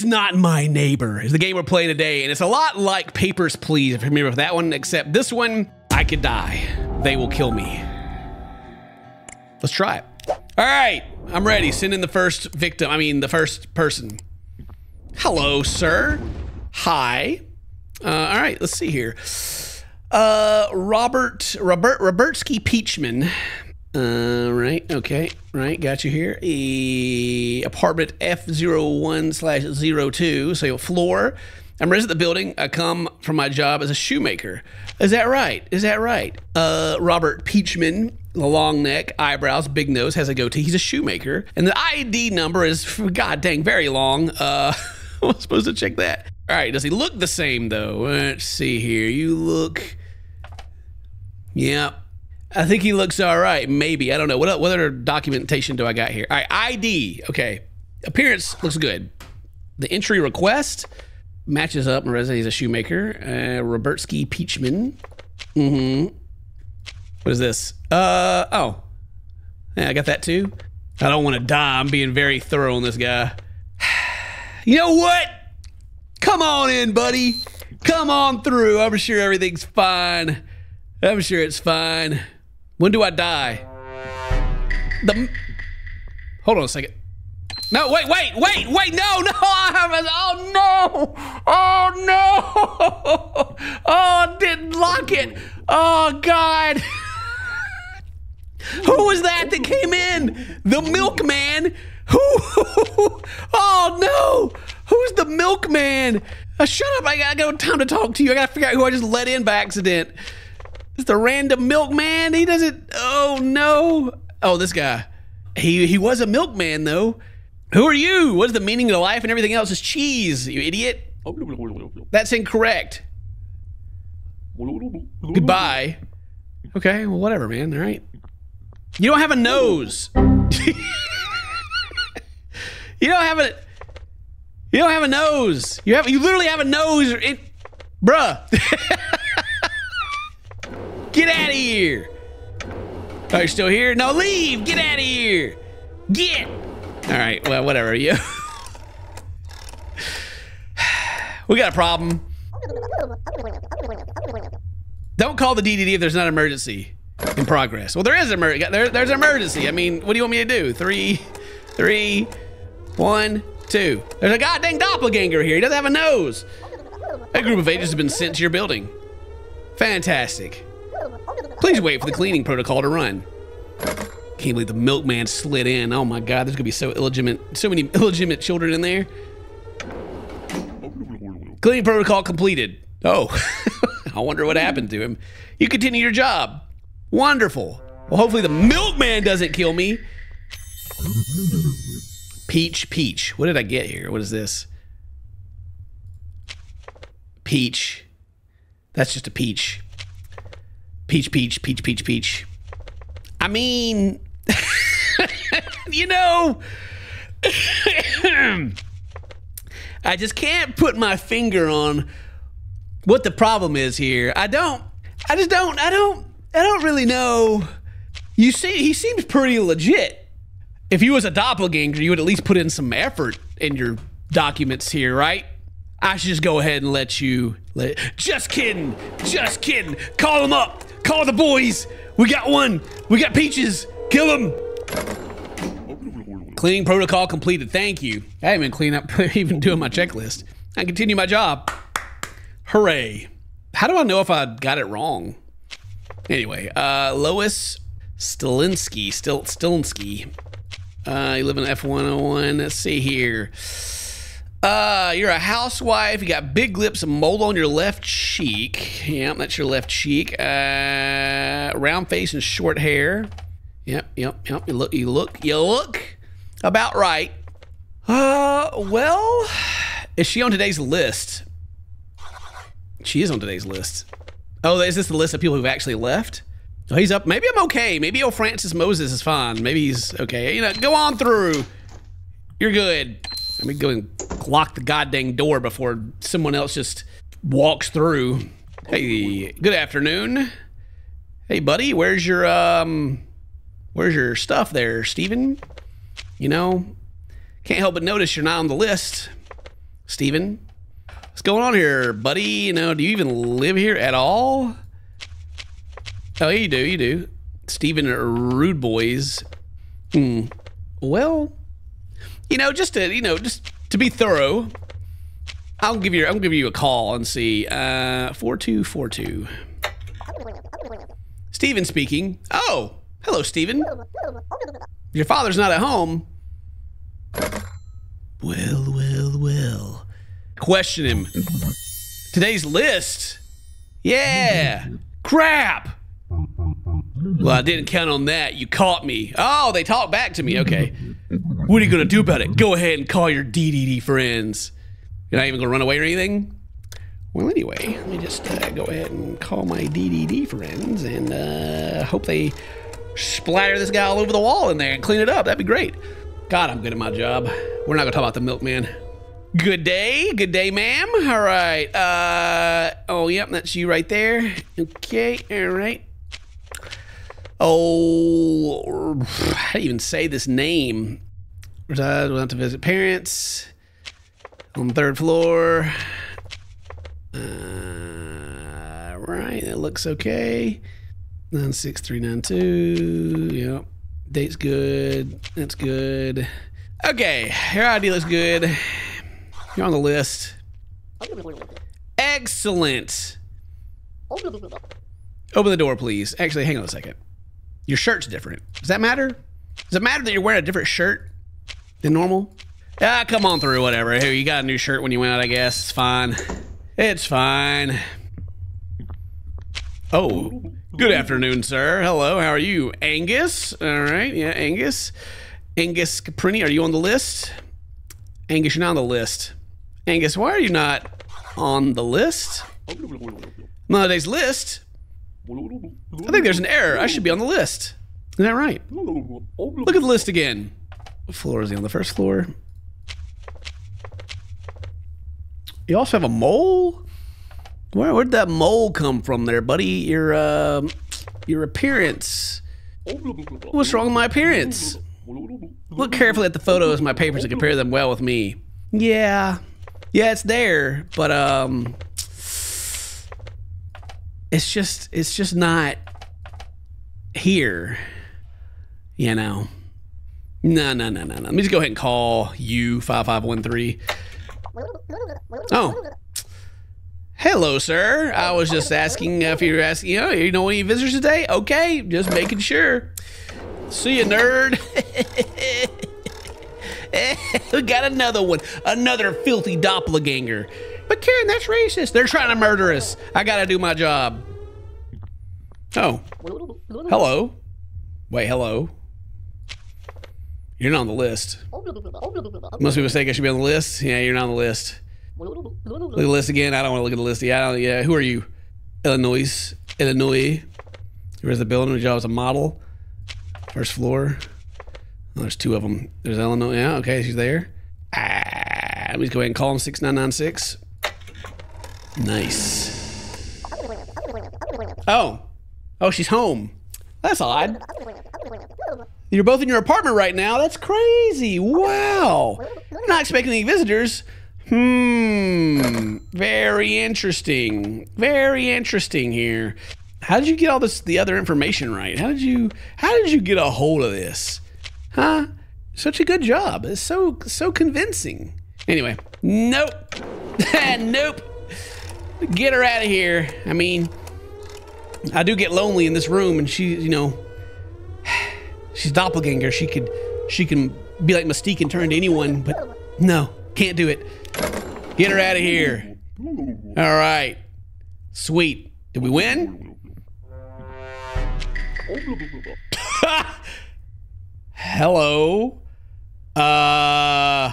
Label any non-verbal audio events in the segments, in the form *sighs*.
That's not my neighbor. Is the game we're playing today, and it's a lot like Papers Please. If you remember that one, except this one, I could die. They will kill me. Let's try it. All right, I'm ready. Send in the first victim. I mean, the first person. Hello, sir. Hi. Uh, all right, let's see here. Uh, Robert Robert Robertsky Peachman. Uh, right. Okay. Right. Got you here. E, apartment F01 slash 02. So floor. I'm resident of the building. I come from my job as a shoemaker. Is that right? Is that right? Uh, Robert Peachman, the long neck, eyebrows, big nose, has a goatee. He's a shoemaker. And the ID number is, god dang, very long. Uh, *laughs* I was supposed to check that. All right. Does he look the same, though? Let's see here. You look. Yeah. I think he looks all right. Maybe. I don't know. What, what other documentation do I got here? All right. ID. Okay. Appearance looks good. The entry request matches up. Mareza, he's a shoemaker. Uh, Robertsky Peachman. Mm-hmm. What is this? Uh, oh. Yeah, I got that too. I don't want to die. I'm being very thorough on this guy. *sighs* you know what? Come on in, buddy. Come on through. I'm sure everything's fine. I'm sure it's fine. When do I die? The. Hold on a second. No, wait, wait, wait, wait, no, no, *laughs* I haven't. Oh, no. Oh, no. *laughs* Oh, I didn't lock it. Oh, God. *laughs* Who was that that came in? The milkman. Who? Oh, no. Who's the milkman? Uh, shut up. I got no time to talk to you. I got to figure out who I just let in by accident. It's the random milkman. He doesn't. Oh no. Oh, this guy. He he was a milkman though. Who are you? What is the meaning of life and everything else is cheese? You idiot. That's incorrect. Goodbye. Okay, well, whatever, man. All right. You don't have a nose. *laughs* you don't have a. You don't have a nose. You have. You literally have a nose. It, bruh. *laughs* Get out of here. Oh, you're still here? No, leave. Get out of here. Get. All right. Well, whatever. You. *sighs* we got a problem. Don't call the DDD if there's not an emergency in progress. Well, there is an emergency. There, there's an emergency. I mean, what do you want me to do? Three, three, one, two. There's a goddamn doppelganger here. He doesn't have a nose. A group of agents has been sent to your building. Fantastic. Please wait for the cleaning protocol to run. Can't believe the milkman slid in. Oh my god, there's gonna be so illegitimate, so many *laughs* illegitimate children in there. Cleaning protocol completed. Oh, *laughs* I wonder what happened to him. You continue your job. Wonderful. Well, hopefully the milkman doesn't kill me. Peach, peach. What did I get here? What is this? Peach. That's just a peach. Peach, peach, peach, peach, peach. I mean, *laughs* you know, *coughs* I just can't put my finger on what the problem is here. I don't, I just don't, I don't, I don't really know. You see, he seems pretty legit. If he was a doppelganger, you would at least put in some effort in your documents here, right? I should just go ahead and let you. Let, just kidding. Just kidding. Call him up. Call the boys. We got one. We got peaches. Kill them. Cleaning protocol completed. Thank you. I haven't been cleaning up, *laughs* even doing my checklist. I continue my job. Hooray. How do I know if I got it wrong? Anyway, uh, Lois Stilinski. Stil Stilinski. Uh, you live in F101. Let's see here. Uh, you're a housewife. You got big lips and mole on your left cheek. Yep, that's your left cheek. Uh, round face and short hair. Yep, yep, yep. You look, you look, you look about right. Uh, well, is she on today's list? She is on today's list. Oh, is this the list of people who've actually left? Oh, he's up. Maybe I'm okay. Maybe old Francis Moses is fine. Maybe he's okay. You know, go on through. You're good. Let me go and lock the goddamn door before someone else just walks through. Hey, good afternoon. Hey, buddy, where's your um, where's your stuff there, Steven? You know, can't help but notice you're not on the list. Steven? What's going on here, buddy? You know, do you even live here at all? Oh, you do, you do. Steven Rude Boys. Hmm. Well, you know, just to you know, just to be thorough, I'll give you I'll give you a call and see. Uh, four two four two. Steven speaking. Oh, hello, Steven. Your father's not at home. Well, well, well. Question him. Today's list. Yeah. Crap. Well, I didn't count on that. You caught me. Oh, they talked back to me. Okay. What are you going to do about it? Go ahead and call your DDD friends. You're not even going to run away or anything? Well, anyway, let me just uh, go ahead and call my DDD friends and uh, hope they splatter this guy all over the wall in there and clean it up. That'd be great. God, I'm good at my job. We're not going to talk about the milkman. Good day. Good day, ma'am. All right. Uh, oh, yep, that's you right there. Okay, all right. Oh, how do you even say this name? Reside, went to visit parents on the third floor. Uh, right, that looks okay. 96392. Yep. Date's good. That's good. Okay, your ID looks good. You're on the list. Excellent. Open the door, please. Actually, hang on a second. Your shirt's different. Does that matter? Does it matter that you're wearing a different shirt than normal? Ah, come on through, whatever. Hey, you got a new shirt when you went out, I guess. It's fine. It's fine. Oh, good afternoon, sir. Hello, how are you? Angus? All right, yeah, Angus. Angus Caprini, are you on the list? Angus, you're not on the list. Angus, why are you not on the list? Nowadays list? I think there's an error. I should be on the list. Isn't that right? Look at the list again. Floor is on? The first floor? You also have a mole? Where where'd that mole come from there, buddy? Your uh, your appearance. What's wrong with my appearance? Look carefully at the photos my papers and compare them well with me. Yeah. Yeah, it's there, but um it's just it's just not here. You know. No, no, no, no, no. Let me just go ahead and call you 5513. Oh. Hello, sir. I was just asking if you're asking, you know, you know any visitors today? Okay, just making sure. See you, nerd. *laughs* we got another one. Another filthy doppelganger. But Karen, that's racist. They're trying to murder us. I gotta do my job. Oh. Hello. Wait, hello. You're not on the list. Most people think I should be on the list. Yeah, you're not on the list. Look at the list again. I don't want to look at the list. Yeah, yeah. Who are you? Illinois. Illinois. Where's the building? Your job as a model. First floor. Oh, there's two of them. There's Illinois. Yeah, okay, she's there. Ah, let me just go ahead and call him 6996. Nice. Oh. Oh, she's home. That's odd. You're both in your apartment right now. That's crazy. Wow. Not expecting any visitors. Hmm. Very interesting. Very interesting here. How did you get all this the other information right? How did you how did you get a hold of this? Huh? Such a good job. It's so so convincing. Anyway, nope. *laughs* nope. Get her out of here. I mean, I do get lonely in this room and she, you know, she's doppelganger. She could she can be like Mystique and turn into anyone, but no, can't do it. Get her out of here. All right. Sweet. Did we win? *laughs* Hello. Uh *laughs*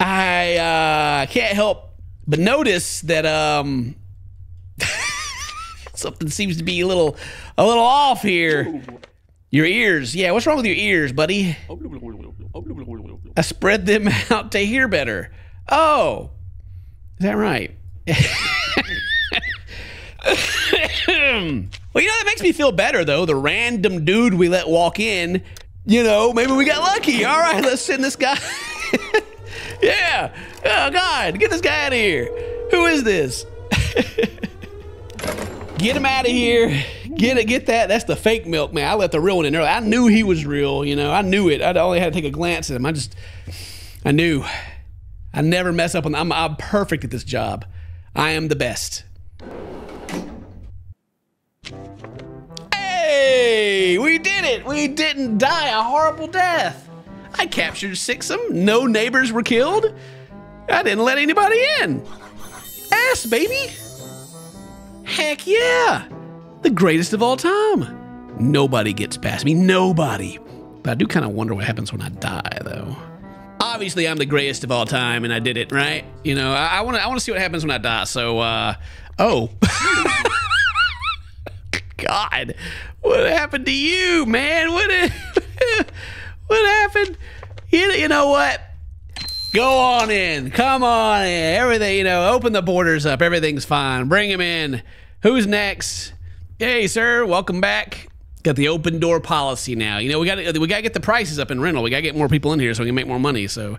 I uh can't help but notice that um something seems to be a little a little off here. Your ears. Yeah, what's wrong with your ears, buddy? I spread them *laughs* out to hear better. Oh. Is that right? *laughs* well, you know, that makes me feel better, though. The random dude we let walk in, you know, maybe we got lucky. All right, let's send this guy. *laughs* yeah. Oh God, get this guy out of here. Who is this? Get him out of here. Get it, get that. That's the fake milk, man. I let the real one in there. I knew he was real, you know. I knew it. I only had to take a glance at him. I just, I knew. I never mess up on. I'm, I'm perfect at this job. I am the best. Hey, we did it. We didn't die a horrible death. I captured six of them. No neighbors were killed. I didn't let anybody in. Ass, baby. Heck yeah. The greatest of all time. Nobody gets past me. Nobody. But I do kind of wonder what happens when I die, though. Obviously, I'm the greatest of all time, and I did it right. You know, I want to. I want to see what happens when I die. So, uh, oh, *laughs* God, what happened to you, man? What? *laughs* what happened? You, you know what? Go on in. Come on in. Everything, you know, open the borders up. Everything's fine. Bring him in. Who's next? Hey, sir. Welcome back. Got the open door policy now. You know, we got we got to get the prices up in rental. We got to get more people in here so we can make more money. So,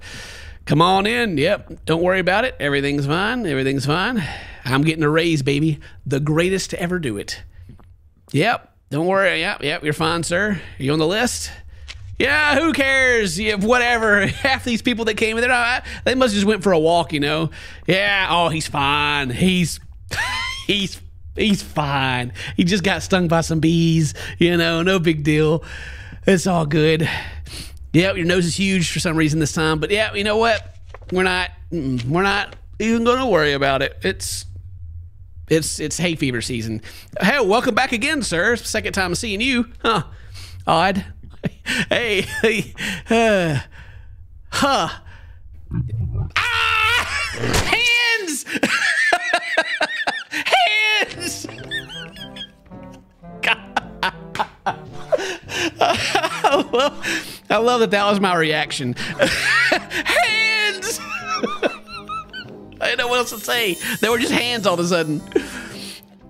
come on in. Yep. Don't worry about it. Everything's fine. Everything's fine. I'm getting a raise, baby. The greatest to ever do it. Yep. Don't worry. Yep. Yep. You're fine, sir. Are you on the list? Yeah, who cares? Yeah, whatever. *laughs* Half these people that came in there, they must just went for a walk, you know. Yeah. Oh, he's fine. He's *laughs* he's he's fine. He just got stung by some bees, you know. No big deal. It's all good. Yeah, your nose is huge for some reason this time, but yeah, you know what? We're not we're not even going to worry about it. It's it's it's hay fever season. Hey, welcome back again, sir. Second time seeing you. Huh. Odd. *laughs* hey, *laughs* uh, huh. Ah! *laughs* I love that that was my reaction. *laughs* hands! I didn't know what else to say. They were just hands all of a sudden.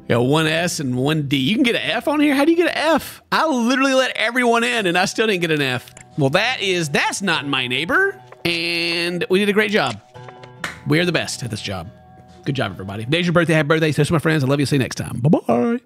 Yeah, one S and one D. You can get an F on here. How do you get an F? I literally let everyone in and I still didn't get an F. Well, that is, that's not my neighbor. And we did a great job. We're the best at this job. Good job, everybody. Today's your birthday. Happy birthday. So, my friends. I love you. See you next time. Bye bye.